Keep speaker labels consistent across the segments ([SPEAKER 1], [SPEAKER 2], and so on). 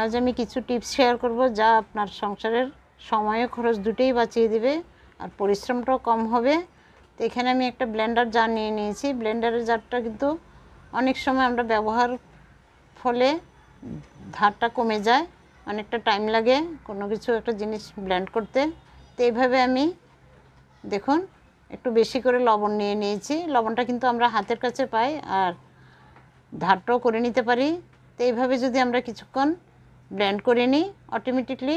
[SPEAKER 1] আজ আমি কিছু টিপস শেয়ার করব যা আপনার সংসারের সময় খরচ দুটোই বাঁচিয়ে দেবে আর পরিশ্রমটাও কম হবে। তো এখানে আমি একটা ব্লেন্ডার জার নিয়ে নিয়েছি। ব্লেন্ডারের জারটা কিন্তু অনেক সময় আমরা ব্যবহার ফলে ধারটা কমে যায়, অনেকটা টাইম লাগে কোনো কিছু একটা জিনিস ব্লেন্ড করতে। তো এইভাবে আমি দেখুন একটু বেশি করে লবণ নিয়ে নিয়েছি। লবণটা কিন্তু আমরা হাতের কাছে পাই আর ধারটাও করে নিতে পারি। তো এইভাবে যদি আমরা কিছুক্ষণ ব্লেন্ড করে নিই অটোমেটিকলি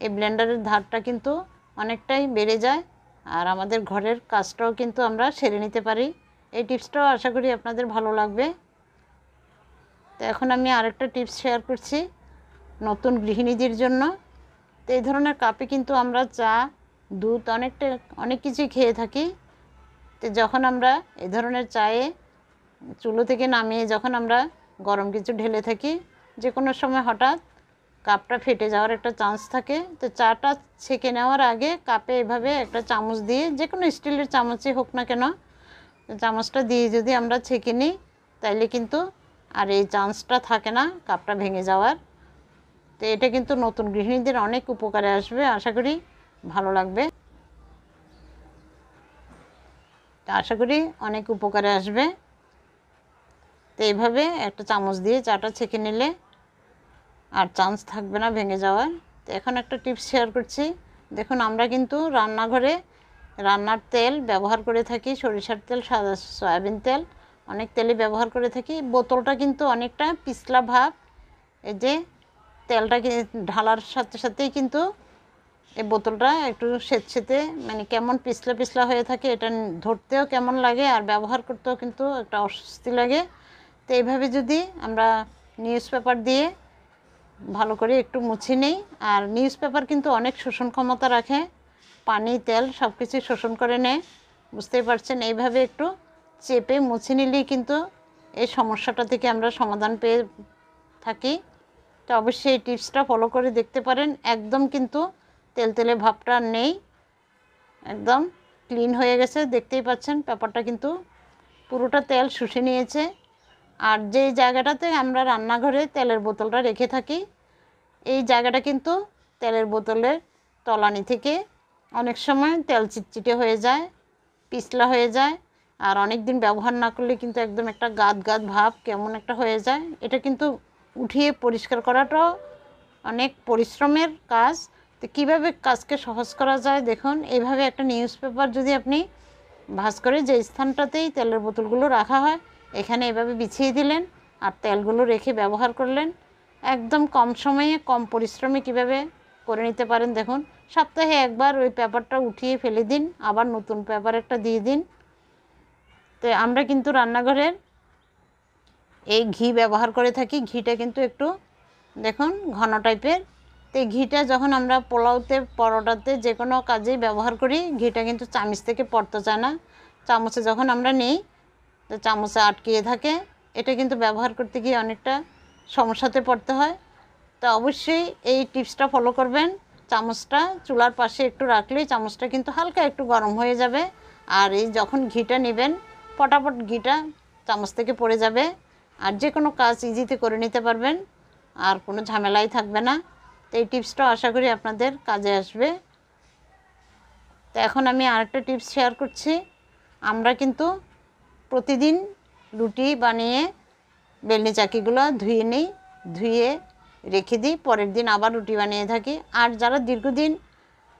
[SPEAKER 1] এই ব্লেন্ডারের ধারটা কিন্তু অনেকটাই বেড়ে যায় আর আমাদের ঘরের কাজটাও কিন্তু আমরা সেরে নিতে পারি। এই টিপসটাও আশা করি আপনাদের ভালো লাগবে। তো এখন আমি আরেকটা টিপস শেয়ার করছি নতুন গৃহিণীদের জন্য। তো এই ধরনের কাপে কিন্তু আমরা চা, দুধ অনেকটা, অনেক কিছুই খেয়ে থাকি। তো যখন আমরা এই ধরনের চায়ে চুলো থেকে নামিয়ে যখন আমরা গরম কিছু ঢেলে থাকি যে কোনো সময় হঠাৎ কাপটা ফেটে যাওয়ার একটা চান্স থাকে। তো চাটা ছেঁকে নেওয়ার আগে কাপে এভাবে একটা চামচ দিয়ে যে কোনো স্টিলের চামচই হোক না কেন, চামচটা দিয়ে যদি আমরা ছেঁকে নিই, তাইলে কিন্তু আর এই চান্সটা থাকে না কাপটা ভেঙে যাওয়ার। তো এটা কিন্তু নতুন গৃহিণীদের অনেক উপকারে আসবে, আশা করি ভালো লাগবে। আশা করি অনেক উপকারে আসবে। তো এইভাবে একটা চামচ দিয়ে চাটা ছেঁকে নিলে আর চান্স থাকবে না ভেঙে যাওয়ার। তো এখন একটা টিপস শেয়ার করছি। দেখুন, আমরা কিন্তু রান্নাঘরে রান্নার তেল ব্যবহার করে থাকি। সরিষার তেল, সাদা সয়াবিন তেল, অনেক তেলই ব্যবহার করে থাকি। বোতলটা কিন্তু অনেকটা পিছলা ভাব। এই যে তেলটা ঢালার সাথে সাথেই কিন্তু এই বোতলটা একটু সেচেতে মানে কেমন পিছলা পিছলা হয়ে থাকে, এটা ধরতেও কেমন লাগে আর ব্যবহার করতেও কিন্তু একটা অস্বস্তি লাগে। তো এইভাবে যদি আমরা নিউজ পেপার দিয়ে ভালো করে একটু মুছে নেই। আর নিউজ পেপার কিন্তু অনেক শোষণ ক্ষমতা রাখে। পানি, তেল সব কিছুই শোষণ করে নেয়। বুঝতেই পারছেন? এইভাবে একটু চেপে মুছে নিলেই কিন্তু এই সমস্যাটা থেকে আমরা সমাধান পেয়ে থাকি। তো অবশ্যই এই টিপসটা ফলো করে দেখতে পারেন। একদম কিন্তু তেল তেলে ভাবটা নেই। একদম ক্লিন হয়ে গেছে। দেখতেই পাচ্ছেন? পেপারটা কিন্তু পুরোটা তেল শুষে নিয়েছে। আর যেই জায়গাটাতে আমরা রান্নাঘরে তেলের বোতলটা রেখে থাকি, এই জায়গাটা কিন্তু তেলের বোতলের তলানি থেকে অনেক সময় তেল চিটচিটে হয়ে যায়, পিছলা হয়ে যায়, আর অনেক দিন ব্যবহার না করলে কিন্তু একদম একটা গাদ গাদ ভাব কেমন একটা হয়ে যায়। এটা কিন্তু উঠিয়ে পরিষ্কার করাটাও অনেক পরিশ্রমের কাজ। তো কীভাবে কাজকে সহজ করা যায় দেখুন, এইভাবে একটা নিউজ পেপার যদি আপনি ভাজ করে যে স্থানটাতেই তেলের বোতলগুলো রাখা হয় এখানে এভাবে বিছিয়ে দিলেন আর তেলগুলো রেখে ব্যবহার করলেন। একদম কম সময়ে, কম পরিশ্রমে কীভাবে করে নিতে পারেন দেখুন। সপ্তাহে একবার ওই পেপারটা উঠিয়ে ফেলে দিন, আবার নতুন পেপার একটা দিয়ে দিন। তো আমরা কিন্তু রান্নাঘরের এই ঘি ব্যবহার করে থাকি। ঘিটা কিন্তু একটু দেখুন ঘন টাইপের। তো ঘিটা যখন আমরা পোলাওতে, পরোটাতে যে কোনো কাজেই ব্যবহার করি, ঘিটা কিন্তু চামচ থেকে পড়তে চায় না। চামচে যখন আমরা নিই চামচে আটকিয়ে থাকে। এটা কিন্তু ব্যবহার করতে গিয়ে অনেকটা সমস্যাতে পড়তে হয়। তো অবশ্যই এই টিপসটা ফলো করবেন। চামচটা চুলার পাশে একটু রাখলেই চামচটা কিন্তু হালকা একটু গরম হয়ে যাবে। আর এই যখন ঘিটা নেবেন, পটাপট ঘিটা চামচ থেকে পড়ে যাবে। আর যে কোনো কাজ ইজিতে করে নিতে পারবেন। আর কোনো ঝামেলাই থাকবে না। তো এই টিপসটা আশা করি আপনাদের কাজে আসবে। তো এখন আমি আরেকটা টিপস শেয়ার করছি। আমরা কিন্তু প্রতিদিন রুটি বানিয়ে বেলনি চাকিগুলো ধুয়ে নিই, ধুয়ে রেখে দিই, পরের দিন আবার রুটি বানিয়ে থাকি। আর যারা দীর্ঘদিন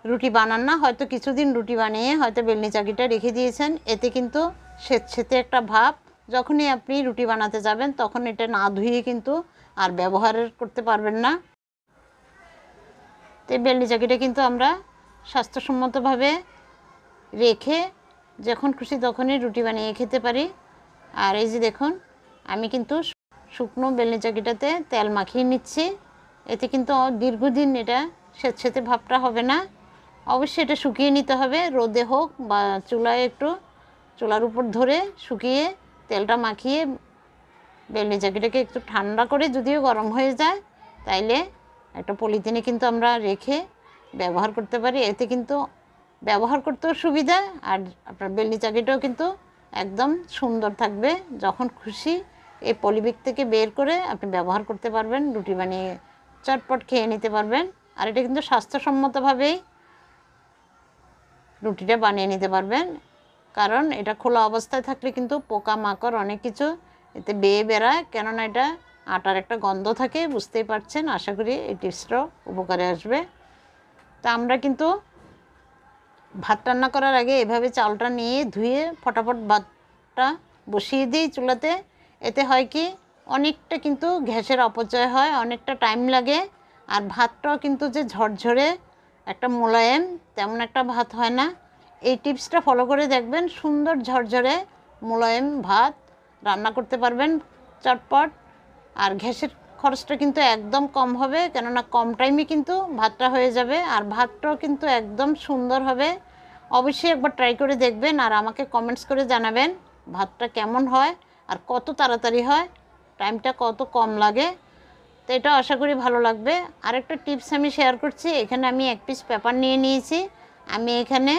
[SPEAKER 1] রুটি বানান না, হয়তো কিছুদিন রুটি বানিয়ে হয়তো বেলনি চাকিটা রেখে দিয়েছেন, এতে কিন্তু স্বেচ্ছেতে একটা ভাব, যখনই আপনি রুটি বানাতে যাবেন, তখন এটা না ধুয়ে কিন্তু আর ব্যবহার করতে পারবেন না। তো বেলনি চাকিটা কিন্তু আমরা স্বাস্থ্যসম্মতভাবে রেখে যখন খুশি তখনই রুটি বানিয়ে খেতে পারি। আর এই যে দেখুন, আমি কিন্তু শুকনো বেলনি চাকিটাতে তেল মাখিয়ে নিচ্ছি। এতে কিন্তু দীর্ঘদিন এটা স্বেচ্ছেতে ভাবটা হবে না। অবশ্যই এটা শুকিয়ে নিতে হবে, রোদে হোক বা চুলায় একটু চুলার উপর ধরে শুকিয়ে তেলটা মাখিয়ে বেলনি চাকিটাকে একটু ঠান্ডা করে যদিও গরম হয়ে যায়, তাইলে একটা পলিথিনে কিন্তু আমরা রেখে ব্যবহার করতে পারি। এতে কিন্তু ব্যবহার করতেও সুবিধা, আর আপনার বেলনি চাকিটাও কিন্তু একদম সুন্দর থাকবে। যখন খুশি এই পলিবিক থেকে বের করে আপনি ব্যবহার করতে পারবেন, রুটি বানিয়ে চটপট খেয়ে নিতে পারবেন, আর এটা কিন্তু স্বাস্থ্যসম্মতভাবেই রুটিটা বানিয়ে নিতে পারবেন। কারণ এটা খোলা অবস্থায় থাকলে কিন্তু পোকা মাকড় অনেক কিছু এতে বেয়ে বেড়ায়। কেননা এটা আটার একটা গন্ধ থাকে, বুঝতেই পারছেন। আশা করি এই টিপসটাও উপকারে আসবে। তা আমরা কিন্তু ভাত রান্না করার আগে এভাবে চালটা নিয়ে ধুয়ে ফটাফট ভাতটা বসিয়ে দিই চুলাতে। এতে হয় কি, অনেকটা কিন্তু গ্যাসের অপচয় হয়, অনেকটা টাইম লাগে। আর ভাতটাও কিন্তু যে ঝরঝরে একটা মোলায়েম, তেমন একটা ভাত হয় না। এই টিপসটা ফলো করে দেখবেন, সুন্দর ঝরঝরে মোলায়েম ভাত রান্না করতে পারবেন চটপট। আর গ্যাসের খরচটা কিন্তু একদম কম হবে, কেননা কম টাইমে কিন্তু ভাতটা হয়ে যাবে আর ভাতটাও কিন্তু একদম সুন্দর হবে। অবশ্যই একবার ট্রাই করে দেখবেন আর আমাকে কমেন্টস করে জানাবেন ভাতটা কেমন হয় আর কত তাড়াতাড়ি হয় টাইমটা কত কম লাগে। তো এটা আশা করি ভালো লাগবে। আরেকটা টিপস আমি শেয়ার করছি, এখানে আমি এক পিস পেপার নিয়ে নিয়েছি। আমি এখানে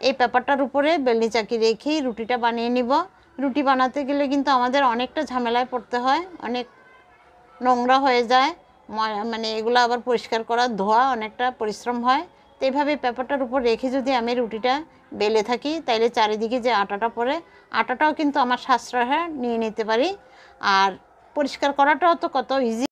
[SPEAKER 1] এই পেপারটার উপরে বেলনি চাকি রেখেই রুটিটা বানিয়ে নিব। রুটি বানাতে গেলে কিন্তু আমাদের অনেকটা ঝামেলায় পড়তে হয়, অনেক নোংরা হয়ে যায় মানে এগুলো আবার পরিষ্কার করা, ধোয়া অনেকটা পরিশ্রম হয়। তো এইভাবে পেপারটার উপর রেখে যদি আমি রুটিটা বেলে থাকি, তাইলে চারিদিকে যে আটাটা পরে আটাটাও কিন্তু আমার সাশ্রয় নিয়ে নিতে পারি। আর পরিষ্কার করাটাও তো কত ইজি